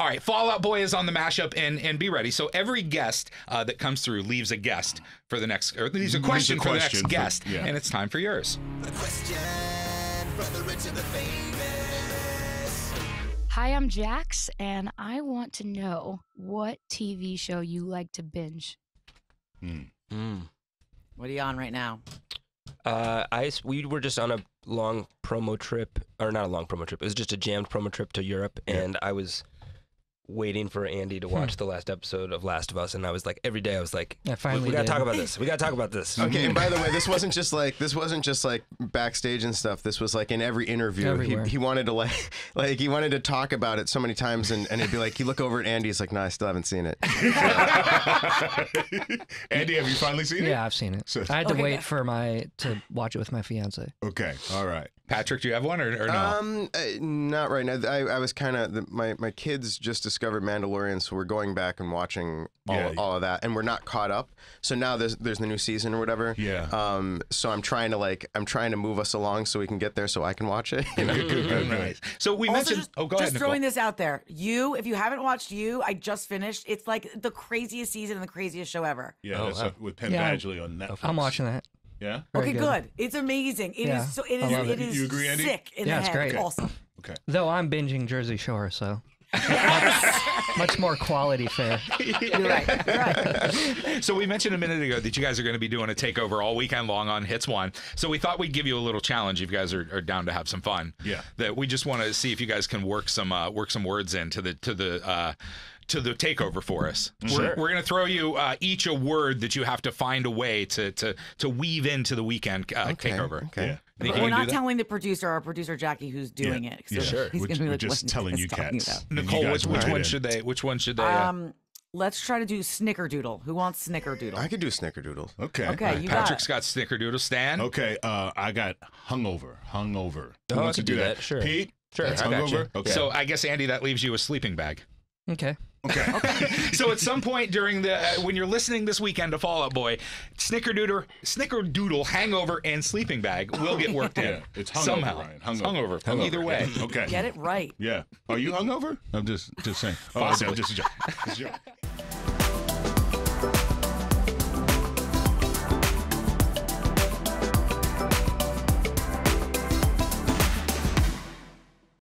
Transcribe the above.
All right, Fall Out Boy is on the mashup, and and be ready. So every guest uh, that comes through leaves a guest for the next, or leaves a Leaves a question, for the next question for- guest, yeah. and it's time for yours. The question for the rich and the famous. Hi, I'm Jax, and I want to know what TV show you like to binge. Mm. What are you on right now? Uh, I s- we were just on a long promo trip, or not a long promo trip. It was just a jammed promo trip to Europe, and I was waiting for Andy to watch hmm. the last episode of Last of Us, and I was like, every day I was like, I finally we gotta did. talk about this. We gotta talk about this. Okay, and by the way, this wasn't just like this wasn't just like backstage and stuff. This was like in every interview. Everywhere. He, he wanted to like like he wanted to talk about it so many times, and, and it'd be like you look over at Andy, he's like, "No, I still haven't seen it." Andy, have you finally seen it? Yeah, I've seen it. So- I had to Okay, wait but- for my to watch it with my fiance. Okay. All right. Patrick, do you have one or, or no? Um, uh, not right now. I, I was kind of my my kids just discovered Mandalorian, so we're going back and watching all, Yeah. all of that, and we're not caught up. So now there's there's the new season or whatever. Yeah. Um, so I'm trying to like I'm trying to move us along so we can get there so I can watch it. You know? Good, good, good, good. Nice. So we Also, mentioned. just, oh, go just ahead, Nicole. throwing this out there. You, if you haven't watched You, I just finished. It's like the craziest season and the craziest show ever. Yeah, Oh, that's wow. uh, with Penn Yeah. Badgley on Netflix. I'm watching that. Yeah. Very okay, good. It's amazing. It is Yeah, so. it I is it, it is You agree, Andy? sick in Yeah, the it's head. great. Awesome. Okay. Though I'm binging Jersey Shore, so much, much more quality fare. You're right. You're right. So we mentioned a minute ago that you guys are going to be doing a takeover all weekend long on Hits One. So we thought we'd give you a little challenge if you guys are, are down to have some fun. Yeah. That we just want to see if you guys can work some uh, work some words into the to the uh, to the takeover for us. Sure. We're, we're going to throw you uh, each a word that you have to find a way to to to weave into the weekend uh, Okay, takeover. okay. Yeah. You we're not telling the producer, our producer Jackie, who's doing Yeah. it. Yeah. Sure. He's We're- gonna be we're like, just telling you this talking cats." about?" And you Nicole, which, which one in. should they? Which one should they? Uh, Um, let's try to do Snickerdoodle. Who wants Snickerdoodle? I could do snickerdoodle. Okay. Okay, you got Patrick's it. got Snickerdoodle. Stan. Okay. Uh, I got hungover. Hungover. Who Oh, I wants to do do that? that, sure. Pete. Sure, That's hungover. Okay. So I guess Andy, that leaves you a sleeping bag. Okay. okay. so at some point during the uh, when you're listening this weekend to Fall Out Boy, Snickerdoodle, Snickerdoodle, Hangover, and Sleeping Bag will get worked in. Yeah, it's hungover, somehow. Ryan. It's Hungover. hungover. Either way. Okay. Get it right. Yeah. Are you hungover? I'm just just saying. Oh, Possibly. just a joke. Just a joke.